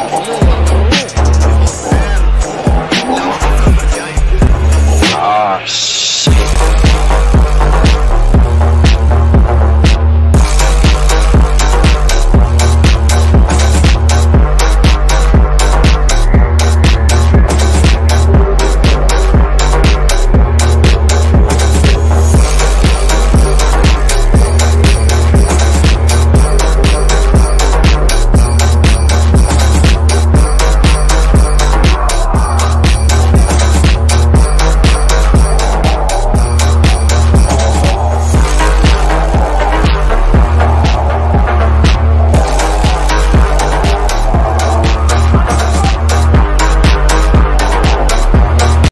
இல்லை